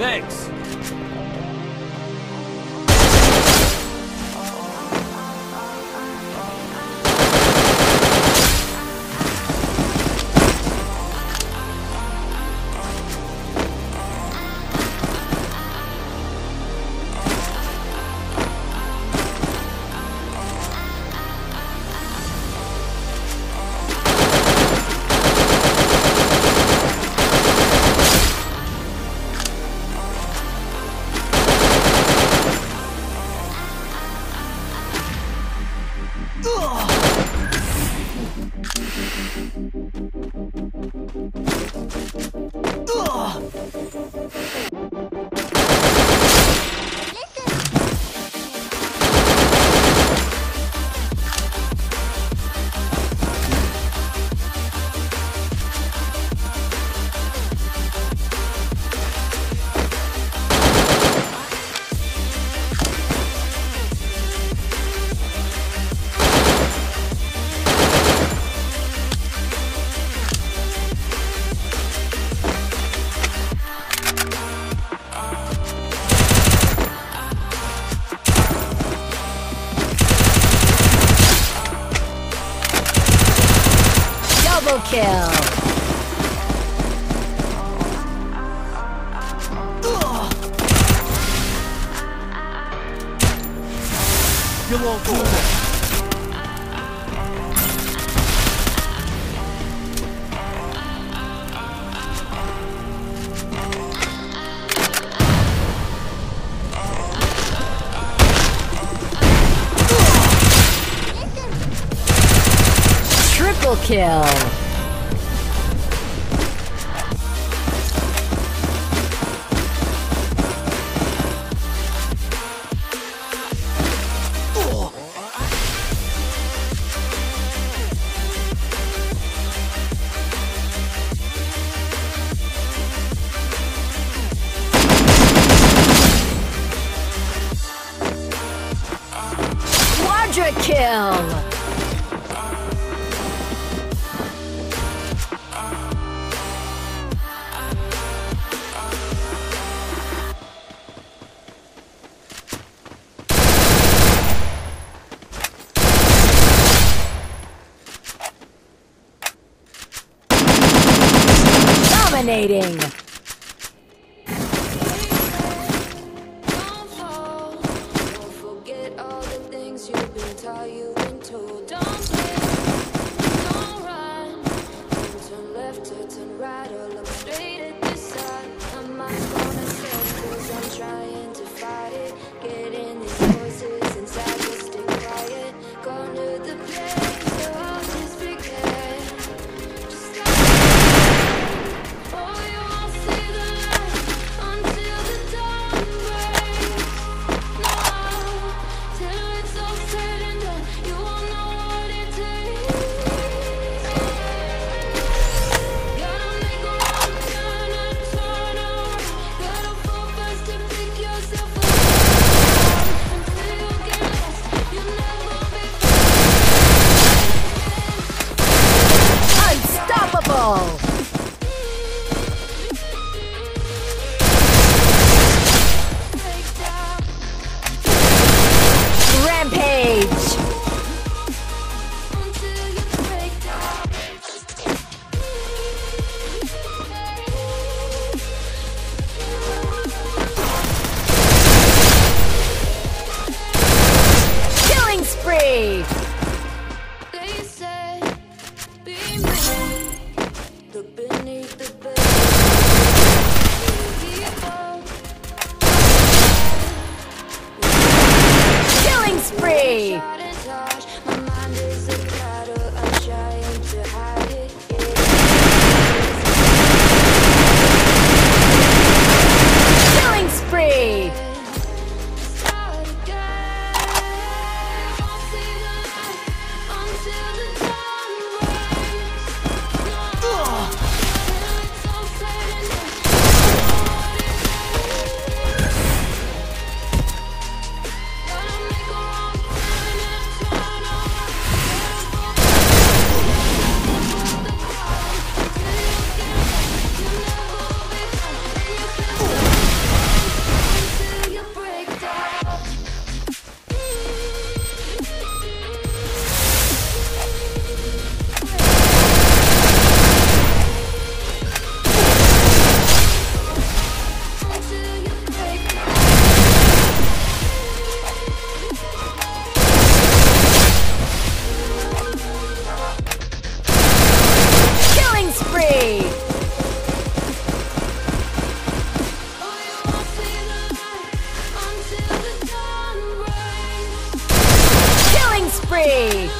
Thanks. Double kill. You won't do. Triple kill. Quadra kill. Dominating. Hey.